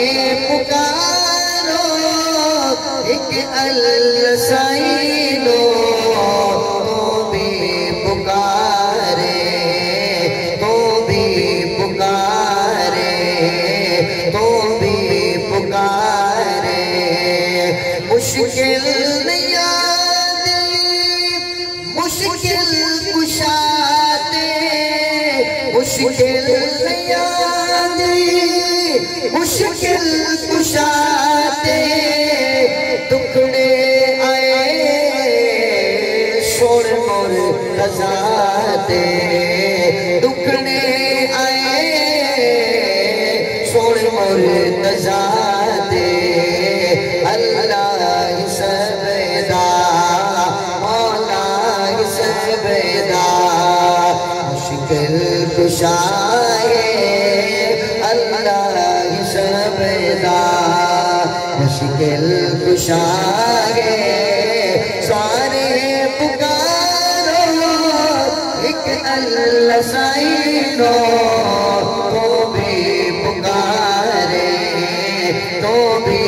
سارے پکارو ایک اللہ سائنو مشکل کشاتے ٹکڑے آئے شور مور رضاتے ٹکڑے آئے شور مور رضاتے مشکل کشائے سارے پکارو ایک اللہ سائنو تو بھی پکارے تو بھی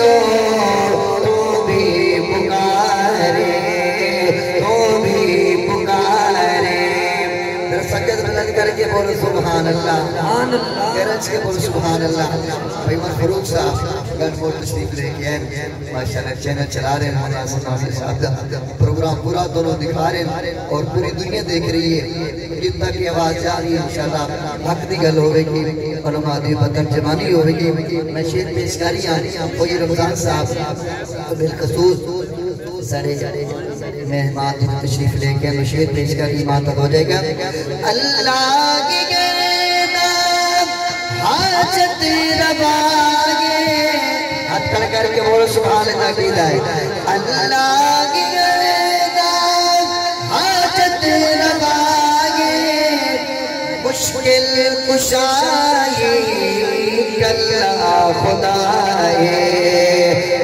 سائنو بولو سبحان اللہ، سبحان گرج کے بولو سبحان اللہ۔ بھائی عمر فروق صاحب گن بول تشریف لے کے ہیں ماشاءاللہ چینل چلا رہے ہیں مولانا سناسی صاحب۔ پروگرام پورا دونوں دکھا رہے ہیں اور پوری دنیا دیکھ رہی ہے۔ جتنا کی آواز جا رہی ہے انشاءاللہ حق دی گل ہوئے گی۔ علماء دی ترجمانی ہوئے گی۔ میں شیر پیش کری آنی کوئی رمضان صاحب۔ بالخصوص سڑے مہمان جن تشریف لے کے ہمیں پیش کری ماں تک ہو جائے گا۔ اللہ کی گرداب حاجت رواگے ہاتھ کھڑ کر کے بولو سبحان اللہ کی لائے اللہ کی گرداب حاجت رواگے مشکل کشائی کلا خدائے۔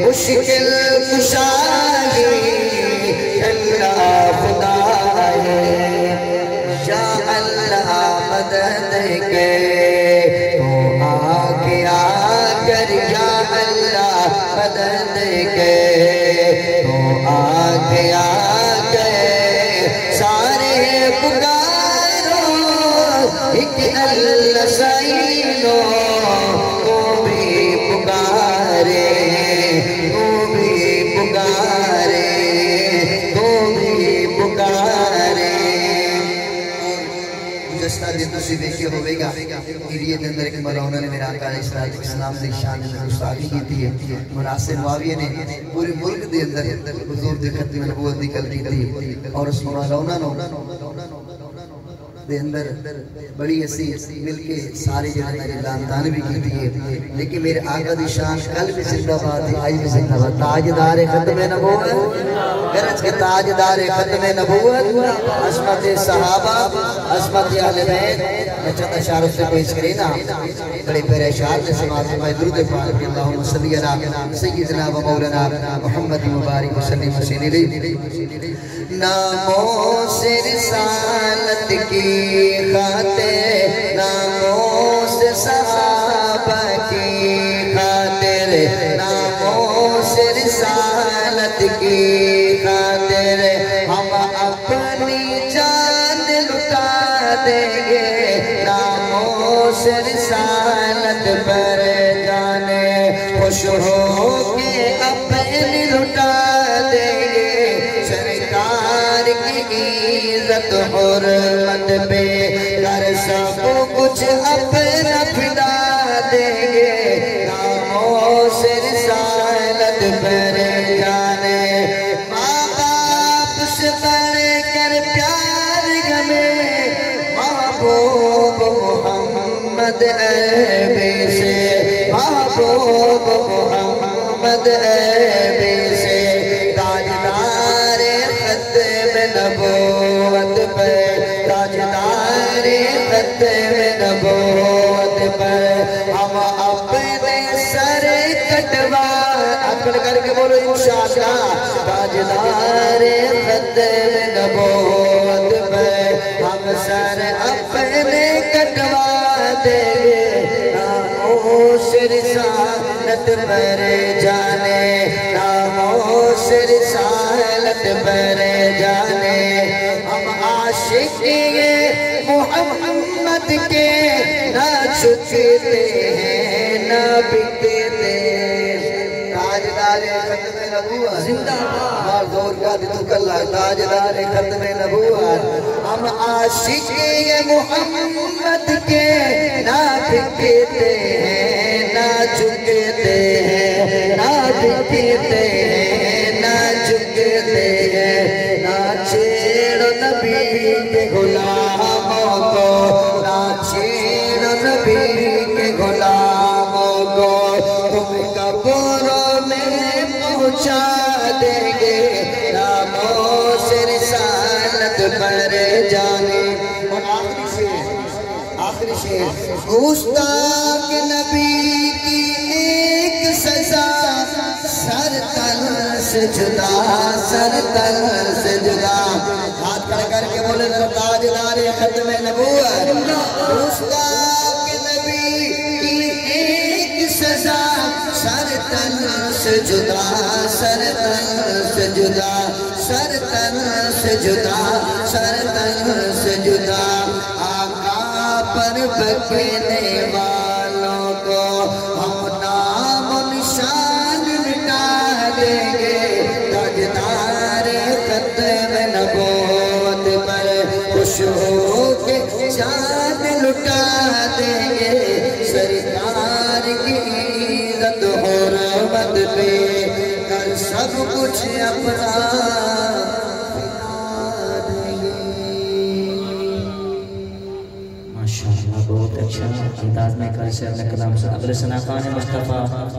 مشکل شریعت اندر ایک مولانا نے میرا آقا علیہ السلام دی شان اندر استادی کی تھی۔ ہے مناسب معاویہ نے پورے ملک دے اندر حضور دی ختم نبوت دی کل کی تھی۔ اور اس مولانا نے دے اندر بڑی ایسی مل کے سارے جہاں میری لانتان بھی کی تھی۔ لیکن میرے آقا دی شان کل بھی زندہ بات ہے آج بھی زندہ بات تاجدار ختم نبوت، گرج کے تاجدار ختم نبوت، عصمت صحابہ، عصمت اہل بیت۔ میں چند اشاروں سے پیش کریں نا۔ بڑے پیرے اشار میں سماعت میں درود پاک کہ اللہم صلی علی سیدنا و مولانا محمد مبارک وسلم وسلم علیہ۔ ناموں سے رسالت کی خاطر، ناموں کی کی خاطر۔ ہم اپنی جان لٹا دیں گے ناموں سے رسالت پر جانے۔ خوش ہو کے اپنی لٹا دیں گے۔ سرکار کی عزت حرمت پہ کر سب کچھ اپنا پھدا دیں گے۔ ناموں سے رسالت پر جانے۔ ماں باپ سے بڑھ کر پیار گمے محبوب محمد عربی سے محبوب محمد عربی سے اکڑ کر کے بولو انشاءاللہ، تاجدار ختم نبوت پر ہم سر اپنے کٹوا دیں گے۔ ناموش رسالت پر جانے ناموش رسالت پر جانے۔ ہم عاشق محمد کے، نہ چھکتے ہیں، نہ بکتے ہیں تاجدار ختم نبوت۔ زندہ بار زور کا تو کلا تاجدار ختم نبوت۔ ہم عاشق محمد کے نہ بکتے ہیں نہ جھکتے ہیں۔ نہ بکتے ہیں نہ جھکتے ہیں۔ نہ چھیڑ نبی کے غلاموں میں پہنچا دیں گے۔ ناموں سے رسالت پر جانے۔ اور آخری شیر آخری شیر گستاق نبی کی ایک سزا۔ سر تن سے جدا، سر تن سے جدا۔ ہاتھ کھڑا کر کے بولے تاجدار ختم نبوت۔ سر سے جدا سر سے جدا سر سے جدا سر سے جدا۔ آقا پر بکنے والوں کو ہم نام و نشان مٹا دیں گے۔ تاجدار ختم نبوت پر خوش ہو کے چاند لٹا دیں گے۔ حرمت پہ کر سب کچھ اپنا بہت اچھا انداز میں کل سے اپنے کلام سے اگلے سناقان مصطفیٰ۔